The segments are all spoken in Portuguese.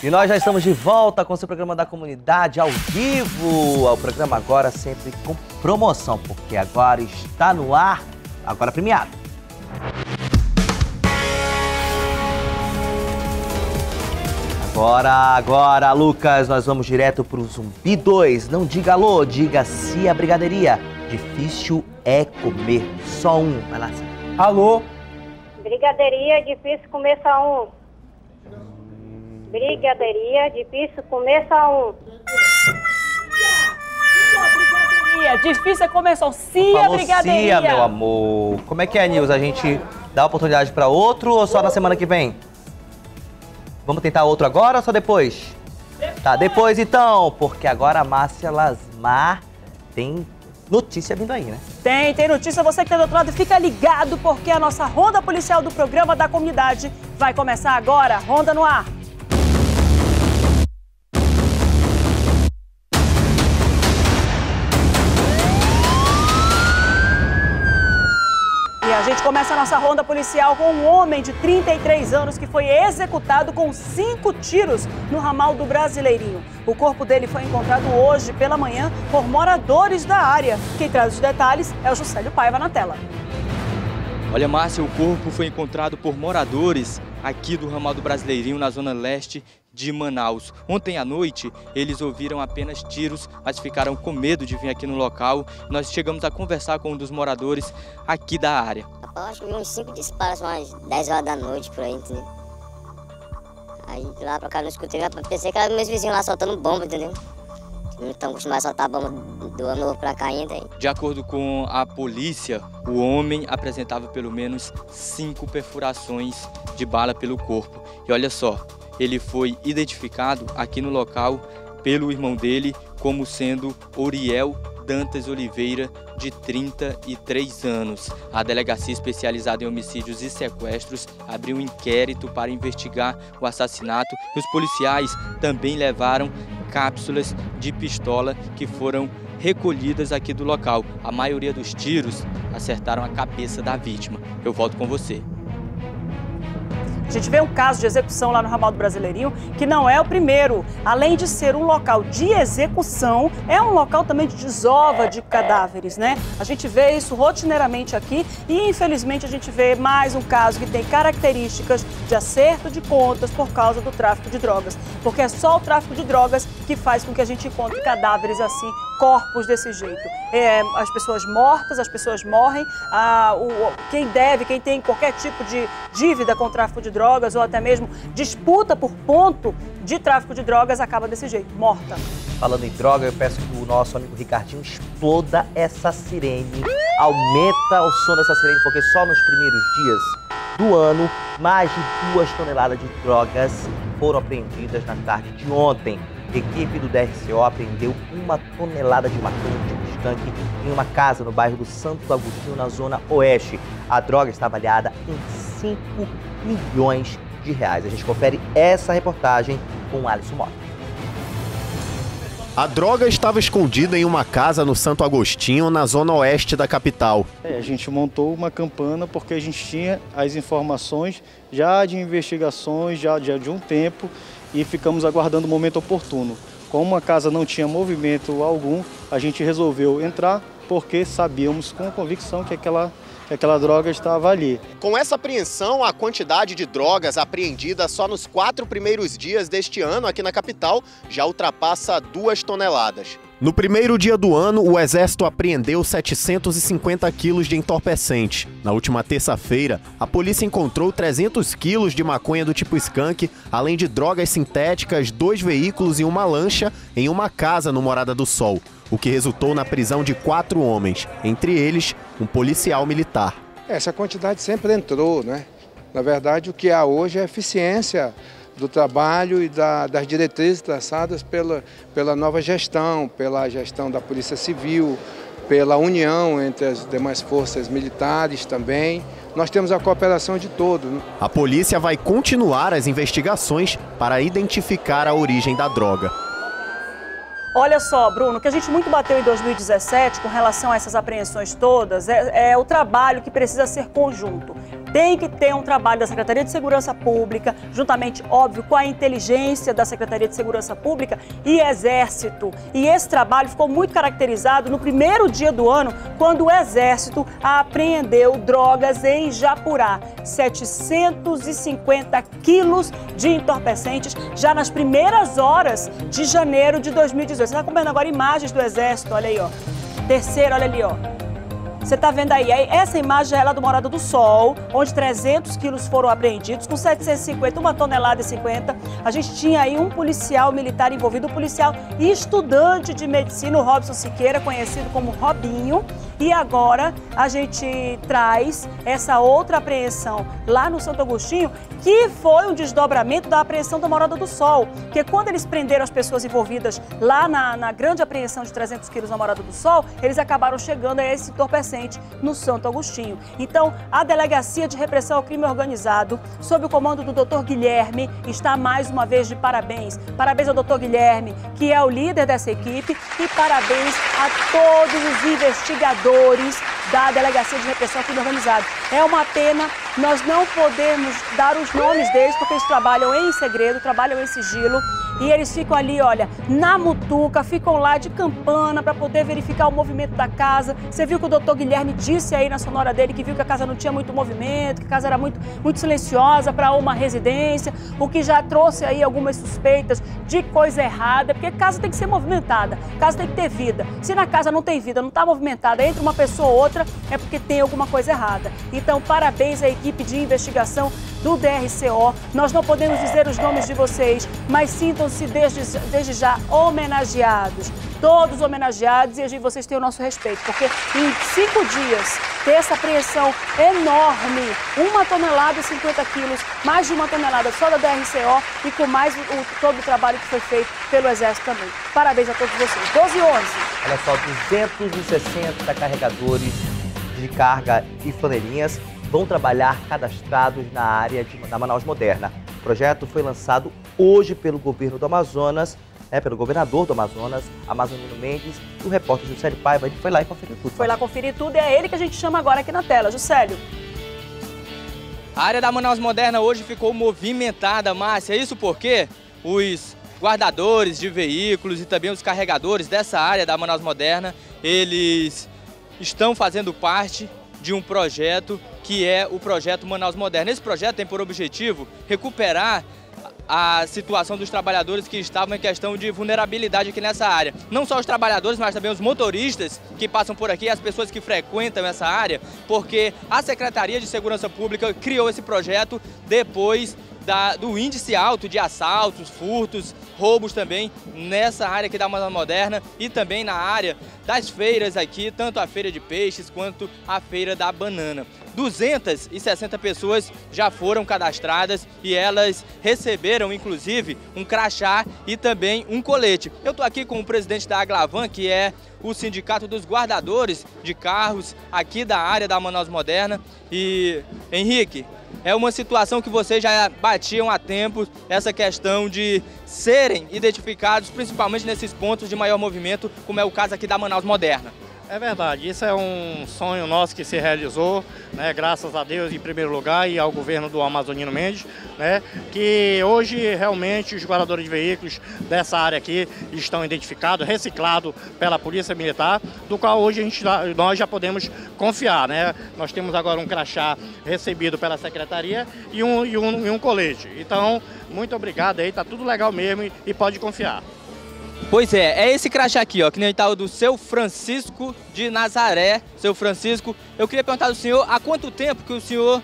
E nós já estamos de volta com o seu programa da comunidade ao vivo. O programa agora sempre com promoção, porque agora está no ar, agora premiado. Agora, agora, Lucas, nós vamos direto para o Zumbi 2. Não diga alô, diga se a brigadeiria. Difícil é comer só um. Vai lá, Cia. Alô? Brigadeiria, difícil comer só um. Brigadeiria, difícil comer só um. Brigadeiria, difícil é comer só cia, Falou brigadeiria. Cia, meu amor. Como é que é, Nils? A gente dá oportunidade para outro ou só na semana que vem? Vamos tentar outro agora ou só depois? Tá, depois então, porque agora a Márcia Lasmar tem notícia vindo aí, né? Tem, tem notícia. Você que tá do outro lado, fica ligado porque a nossa ronda policial do programa da comunidade vai começar agora. Ronda no ar. A gente começa a nossa ronda policial com um homem de 33 anos que foi executado com cinco tiros no ramal do Brasileirinho. O corpo dele foi encontrado hoje pela manhã por moradores da área. Quem traz os detalhes é o Juscelio Paiva na tela. Olha, Márcia, o corpo foi encontrado por moradores aqui do ramal do Brasileirinho, na zona leste de Manaus. Ontem à noite, eles ouviram apenas tiros, mas ficaram com medo de vir aqui no local. Nós chegamos a conversar com um dos moradores aqui da área. Acho que uns 5 disparos, umas 10 horas da noite por aí, entendeu? Aí de lá pra cá não escutei, eu pensei que era meus vizinhos lá soltando bomba, entendeu? Não estão acostumados a soltar bomba do ano novo pra cá ainda. De acordo com a polícia, o homem apresentava pelo menos cinco perfurações de bala pelo corpo. E olha só, ele foi identificado aqui no local pelo irmão dele como sendo Oriel Dantas Oliveira, de 33 anos. A delegacia especializada em homicídios e sequestros abriu um inquérito para investigar o assassinato e os policiais também levaram cápsulas de pistola que foram recolhidas aqui do local. A maioria dos tiros acertaram a cabeça da vítima. Eu volto com você. A gente vê um caso de execução lá no ramal do Brasileirinho, que não é o primeiro. Além de ser um local de execução, é um local também de desova de cadáveres, né? A gente vê isso rotineiramente aqui e, infelizmente, a gente vê mais um caso que tem características de acerto de contas por causa do tráfico de drogas. Porque é só o tráfico de drogas que faz com que a gente encontre cadáveres assim, corpos desse jeito. É, as pessoas mortas, as pessoas morrem, a, o, quem deve, quem tem qualquer tipo de dívida com tráfico de drogas ou até mesmo disputa por ponto de tráfico de drogas acaba desse jeito, morta. Falando em droga, eu peço que o nosso amigo Ricardinho exploda essa sirene. Aumenta o som dessa sirene, porque só nos primeiros dias do ano, mais de duas toneladas de drogas foram apreendidas na tarde de ontem. A equipe do DRCO apreendeu uma tonelada de maconha de skunk em uma casa no bairro do Santo Agostinho, na zona oeste. A droga está avaliada em 5 milhões de reais. A gente confere essa reportagem com o Alisson Mota. A droga estava escondida em uma casa no Santo Agostinho, na zona oeste da capital. É, a gente montou uma campana porque a gente tinha as informações já de investigações já de, de um tempo e ficamos aguardando o momento oportuno. Como a casa não tinha movimento algum, a gente resolveu entrar porque sabíamos com convicção que aquela que aquela droga estava ali. Com essa apreensão, a quantidade de drogas apreendidas só nos quatro primeiros dias deste ano aqui na capital já ultrapassa duas toneladas. No primeiro dia do ano, o Exército apreendeu 750 quilos de entorpecente. Na última terça-feira, a polícia encontrou 300 quilos de maconha do tipo skunk, além de drogas sintéticas, dois veículos e uma lancha em uma casa no Morada do Sol, o que resultou na prisão de quatro homens, entre eles um policial militar. Essa quantidade sempre entrou, né? Na verdade, o que há hoje é eficiência do trabalho e da, das diretrizes traçadas pela, pela nova gestão, pela gestão da Polícia Civil, pela união entre as demais forças militares também. Nós temos a cooperação de todos. né? A polícia vai continuar as investigações para identificar a origem da droga. Olha só, Bruno, o que a gente muito bateu em 2017 com relação a essas apreensões todas é, é o trabalho que precisa ser conjunto. Tem que ter um trabalho da Secretaria de Segurança Pública, juntamente, óbvio, com a inteligência da Secretaria de Segurança Pública e Exército. E esse trabalho ficou muito caracterizado no primeiro dia do ano, quando o Exército apreendeu drogas em Japurá. 750 quilos de entorpecentes já nas primeiras horas de janeiro de 2018. Você está acompanhando agora imagens do Exército, olha aí, ó. Terceiro, olha ali, ó. Você está vendo aí, essa imagem é lá do Morada do Sol, onde 300 quilos foram apreendidos, com 750, uma tonelada e 50. A gente tinha aí um policial militar envolvido, um policial estudante de medicina, o Robson Siqueira, conhecido como Robinho. E agora a gente traz essa outra apreensão lá no Santo Agostinho, que foi um desdobramento da apreensão da Morada do Sol. Que quando eles prenderam as pessoas envolvidas lá na, na grande apreensão de 300 quilos na Morada do Sol, eles acabaram chegando a esse entorpecente no Santo Agostinho. Então, a Delegacia de Repressão ao Crime Organizado, sob o comando do Dr. Guilherme, está mais uma vez de parabéns. Parabéns ao Dr. Guilherme, que é o líder dessa equipe, e parabéns a todos os investigadores da Delegacia de Repressão ao Crime Organizado. É uma pena, nós não podemos dar os nomes deles porque eles trabalham em segredo, trabalham em sigilo e eles ficam ali, olha, na mutuca, ficam lá de campana para poder verificar o movimento da casa. Você viu que o doutor Guilherme disse aí na sonora dele que viu que a casa não tinha muito movimento, que a casa era muito, muito silenciosa para uma residência, o que já trouxe aí algumas suspeitas de coisa errada, porque casa tem que ser movimentada, casa tem que ter vida. Se na casa não tem vida, não está movimentada, entre uma pessoa ou outra, é porque tem alguma coisa errada. Então, parabéns à equipe de investigação do DRCO. Nós não podemos dizer os nomes de vocês, mas sintam-se desde, desde já homenageados. Todos homenageados e vocês têm o nosso respeito, porque em cinco dias ter essa apreensão enorme, uma tonelada e 50 quilos, mais de uma tonelada só da DRCO e com mais o, todo o trabalho que foi feito pelo Exército também. Parabéns a todos vocês. 12 e 11. Olha só, 260 carregadores de carga e flanelinhas vão trabalhar cadastrados na área da Manaus Moderna. O projeto foi lançado hoje pelo governo do Amazonas, né, pelo governador do Amazonas, Amazonino Mendes, e o repórter Juscelio Paiva ele foi lá e conferiu tudo. Foi lá conferir tudo e é ele que a gente chama agora aqui na tela. Juscelio. A área da Manaus Moderna hoje ficou movimentada, Márcia. Isso porque os guardadores de veículos e também os carregadores dessa área da Manaus Moderna, eles estão fazendo parte de um projeto que é o projeto Manaus Moderna. Esse projeto tem por objetivo recuperar a situação dos trabalhadores que estavam em questão de vulnerabilidade aqui nessa área. Não só os trabalhadores, mas também os motoristas que passam por aqui, as pessoas que frequentam essa área, porque a Secretaria de Segurança Pública criou esse projeto depois da, do índice alto de assaltos, furtos, roubos também nessa área aqui da Amazônia Moderna e também na área das feiras aqui, tanto a feira de peixes quanto a feira da banana. 260 pessoas já foram cadastradas e elas receberam, inclusive, um crachá e também um colete. Eu estou aqui com o presidente da Aglavan, que é o Sindicato dos Guardadores de Carros aqui da área da Manaus Moderna. E, Henrique, é uma situação que vocês já batiam há tempo, essa questão de serem identificados, principalmente nesses pontos de maior movimento, como é o caso aqui da Manaus Moderna. É verdade, isso é um sonho nosso que se realizou, né, graças a Deus em primeiro lugar e ao governo do Amazonino Mendes, né, que hoje realmente os guardadores de veículos dessa área aqui estão identificados, reciclados pela Polícia Militar, do qual hoje a gente, nós já podemos confiar. Né? Nós temos agora um crachá recebido pela Secretaria e um, e um, e um colete. Então, muito obrigado aí, tá tudo legal mesmo e, e pode confiar. Pois é, é esse crachá aqui, ó, que nem o do seu Francisco de Nazaré. Seu Francisco, eu queria perguntar ao senhor há quanto tempo que o senhor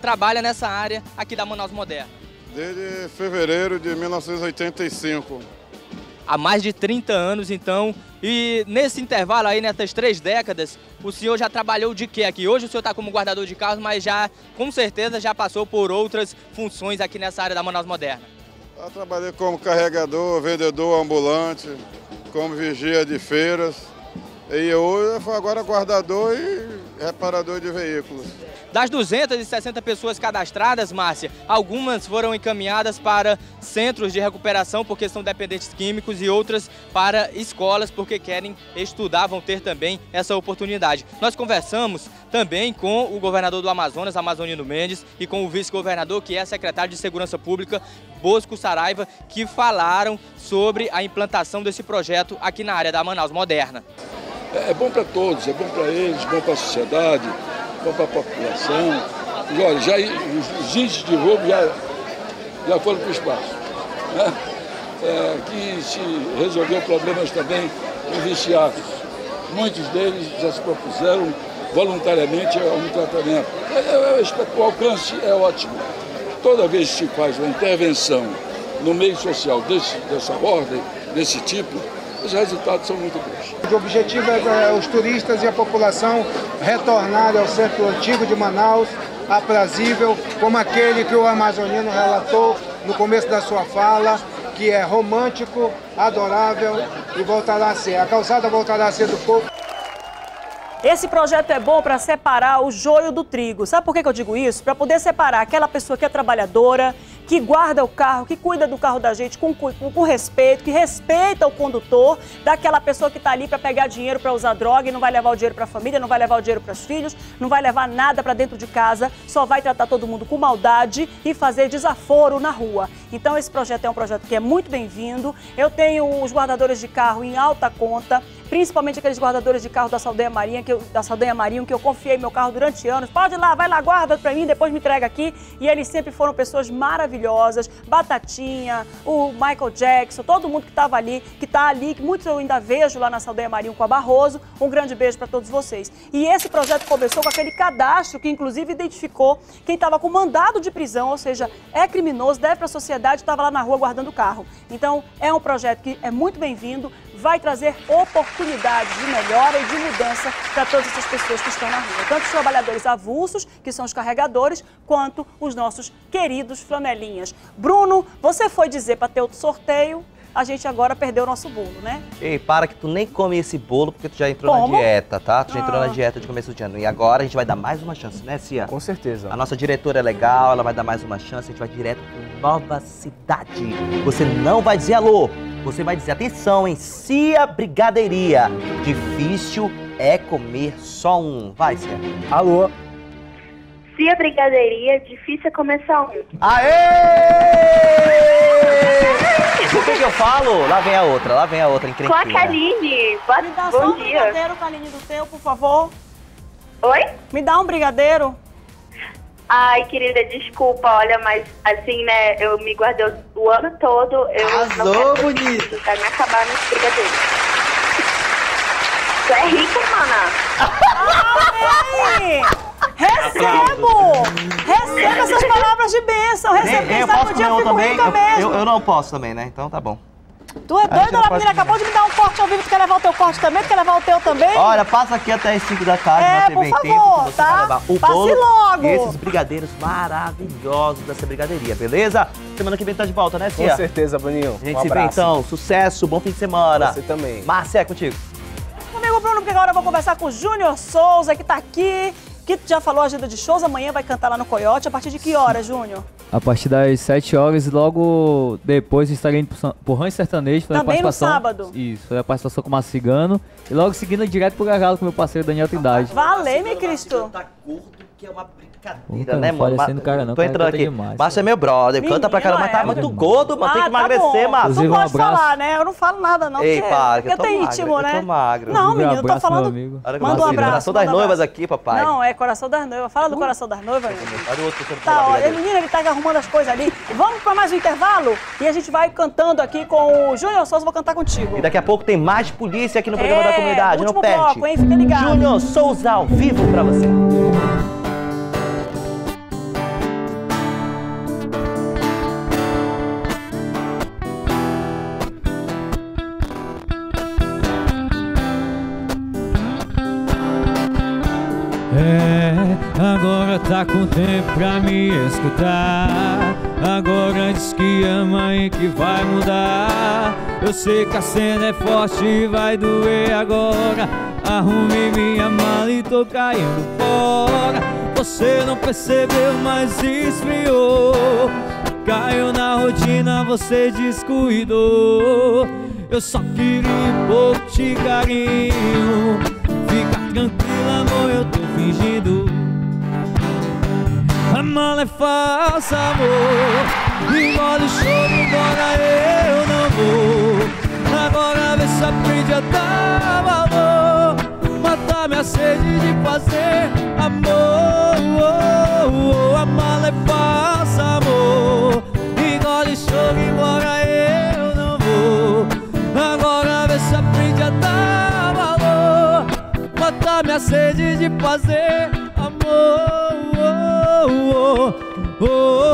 trabalha nessa área aqui da Manaus Moderna? Desde fevereiro de 1985. Há mais de 30 anos, então. E nesse intervalo aí, nessas três décadas, o senhor já trabalhou de quê aqui? Hoje o senhor está como guardador de carros, mas já, com certeza, já passou por outras funções aqui nessa área da Manaus Moderna. Eu trabalhei como carregador, vendedor ambulante, como vigia de feiras. E hoje agora guardador e reparador de veículos. Das 260 pessoas cadastradas, Márcia, algumas foram encaminhadas para centros de recuperação porque são dependentes químicos e outras para escolas porque querem estudar, vão ter também essa oportunidade. Nós conversamos também com o governador do Amazonas, Amazonino Mendes, e com o vice-governador, que é secretário de Segurança Pública, Bosco Saraiva, que falaram sobre a implantação desse projeto aqui na área da Manaus Moderna. É, é bom para todos, é bom para eles, bom para a sociedade, bom para a população. E olha, já, os índices de roubo já, já foram para o espaço. Né? É, que se resolveu problemas também com viciados. Muitos deles já se propuseram voluntariamente a um tratamento. É, é, o alcance é ótimo. Toda vez que se faz uma intervenção no meio social desse, dessa ordem, desse tipo, os resultados são muito bons. O objetivo é os turistas e a população retornarem ao centro antigo de Manaus, aprazível, como aquele que o amazonino relatou no começo da sua fala, que é romântico, adorável e voltará a ser. A calçada voltará a ser do povo. Esse projeto é bom para separar o joio do trigo. Sabe por que eu digo isso? Para poder separar aquela pessoa que é trabalhadora, que guarda o carro, que cuida do carro da gente com, com, com respeito, que respeita o condutor, daquela pessoa que está ali para pegar dinheiro para usar droga e não vai levar o dinheiro para a família, não vai levar o dinheiro para os filhos, não vai levar nada para dentro de casa, só vai tratar todo mundo com maldade e fazer desaforo na rua. Então esse projeto é um projeto que é muito bem-vindo. Eu tenho os guardadores de carro em alta conta principalmente aqueles guardadores de carro da Saldanha Marinha, que eu, da Saldanha Marinho, que eu confiei meu carro durante anos. Pode ir lá, vai lá, guarda para mim, depois me entrega aqui. E eles sempre foram pessoas maravilhosas. Batatinha, o Michael Jackson, todo mundo que estava ali, que está ali, que muitos eu ainda vejo lá na Saldanha Marinho com a Barroso. Um grande beijo para todos vocês. E esse projeto começou com aquele cadastro que inclusive identificou quem estava com mandado de prisão, ou seja, é criminoso, deve para a sociedade, estava lá na rua guardando o carro. Então, é um projeto que é muito bem-vindo, vai trazer oportunidades de melhora e de mudança para todas essas pessoas que estão na rua. Tanto os trabalhadores avulsos, que são os carregadores, quanto os nossos queridos flanelinhas. Bruno, você foi dizer para ter outro sorteio, a gente agora perdeu o nosso bolo, né? Ei, para que tu nem come esse bolo, porque tu já entrou Como? na dieta, tá? Tu já entrou Ah. na dieta de começo de ano. E agora a gente vai dar mais uma chance, né, Cia? Com certeza. A nossa diretora é legal, ela vai dar mais uma chance, a gente vai direto para Nova Cidade. Você não vai dizer alô, você vai dizer atenção, hein? Cia Brigadeiria. Difícil é comer só um. Vai, Cia. Alô? Se a brigadeiria, difícil é começar um. Aê! O que, que eu falo? Lá vem a outra, lá vem a outra Com a. Kaline. Boa- Me dá só Bom um dia. brigadeiro, Kaline, do teu, por favor. Oi? Me dá um brigadeiro. Ai, querida, desculpa, olha, mas assim, né, eu me guardei o ano todo, eu Arrasou, não quero bonito. Tá me acabar nesse brigadeiro. Tu é rica, mana. Recebo! Receba essas palavras de bênção. Quem eu sabe posso um dia comer eu fico também? rica Eu, mesmo. eu, eu não posso também, né? Então tá bom. Tu é doido, Ana Menina? Acabou de me dar um corte ao vivo. Tu quer levar o teu corte também? Tu quer levar o teu também? Olha, passa aqui até as 5 da tarde É, na TV por favor, tempo. tá? o Passe bolo logo. E esses brigadeiros maravilhosos dessa brigadeiria, beleza? Semana que vem tá de volta, né, Cia? Com certeza, Bruninho. A gente um se vê então. Sucesso, bom fim de semana. Você também. Márcia, é contigo. Comigo, Bruno, porque agora eu vou conversar com o Júnior Souza, que tá aqui, que já falou a agenda de shows. Amanhã vai cantar lá no Coyote. A partir de que hora, Júnior? A partir das 7 horas e logo depois estarei indo pro, Rancho Sertanejo fazer Também no participação. sábado? Isso, fazer a participação com o Márcio Cigano. E logo seguindo direto pro Gargalo com meu parceiro Daniel Trindade. Valeu-me, Cristo. Tá gordo, que é uma brincadeira, né, não mano? assim do cara, não, Tô cara entrando canta aqui. demais. Márcio é meu brother, canta pra caramba, mas tá é, muito demais. gordo, mano. Tem que Ah, tá emagrecer, bom. Márcio. Inclusive, um pode abraço. falar, né? Eu não falo nada, não. Ei, para, que eu tô é íntimo, eu né? tô magro. Não, menino, eu tô falando... Olha que Manda um abraço. Coração das noivas aqui, papai. Não, é coração das noivas. Fala do coração das noivas, menino. Olha o outro tentando Tá, brigadeiro. menino, ele tá arrumando as coisas ali. Vamos pra mais um intervalo? E a gente vai cantando aqui com o Júnior Souza. Vou cantar contigo. E daqui a pouco tem mais polícia aqui no programa É, da comunidade. Não último perde. bloco, hein? Fica ligado. Júnior Souza ao vivo pra você. Tá com tempo pra me escutar. Agora diz que ama e que vai mudar. Eu sei que a cena é forte e vai doer agora. Arrume minha mala e tô caindo fora. Você não percebeu, mas esfriou. Caiu na rotina, você descuidou. Eu só queria um pouco de carinho. Fica tranquila, amor, eu tô fingindo. A mala é falsa, amor. Engole o choro, embora eu não vou. Agora vê se aprende a dar valor. Matar minha sede de fazer amor. Oh, oh, oh. A mala é falsa, amor. Engole o choro, embora eu não vou. Agora vê se aprende a dar valor. Matar minha sede de fazer. Oh, oh, oh, oh.